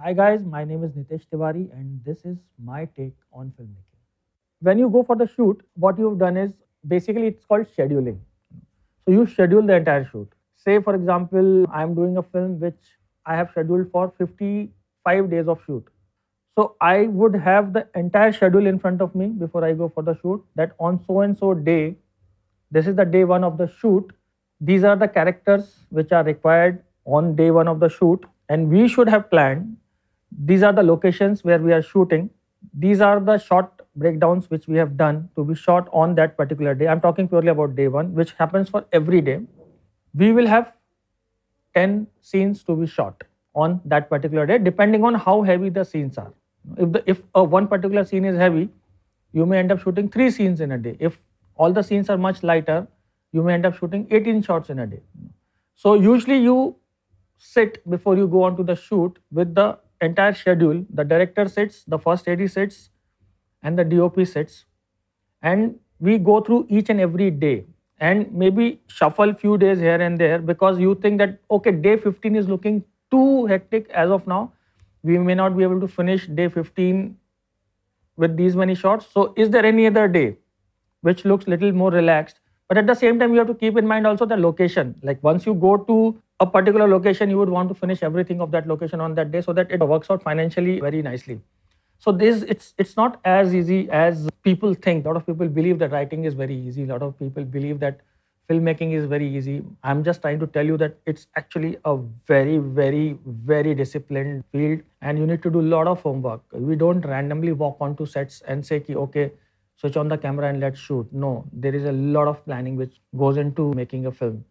Hi guys, my name is Nitesh Tiwari and this is my take on filmmaking. When you go for the shoot, what you've done is basically it's called scheduling. So you schedule the entire shoot. Say for example, I'm doing a film which I have scheduled for 55 days of shoot. So I would have the entire schedule in front of me before I go for the shoot that on so and so day, this is the day one of the shoot. These are the characters which are required on day one of the shoot and we should have planned these are the locations where we are shooting. These are the shot breakdowns which we have done to be shot on that particular day. I'm talking purely about day one which happens for every day. We will have 10 scenes to be shot on that particular day depending on how heavy the scenes are. If the if a one particular scene is heavy you may end up shooting three scenes in a day. If all the scenes are much lighter you may end up shooting 18 shots in a day. So usually you sit before you go on to the shoot with the entire schedule. The director sits, the first AD sits, and the DOP sits, and we go through each and every day. And maybe shuffle few days here and there because you think that okay day 15 is looking too hectic as of now. We may not be able to finish day 15 with these many shots. So is there any other day which looks little more relaxed? But at the same time you have to keep in mind also the location. Like once you go to a particular location, you would want to finish everything of that location on that day so that it works out financially very nicely. So this it's it's not as easy as people think. A lot of people believe that writing is very easy. A lot of people believe that filmmaking is very easy. I'm just trying to tell you that it's actually a very, very, very disciplined field and you need to do a lot of homework. We don't randomly walk onto sets and say, okay, switch on the camera and let's shoot. No, there is a lot of planning which goes into making a film.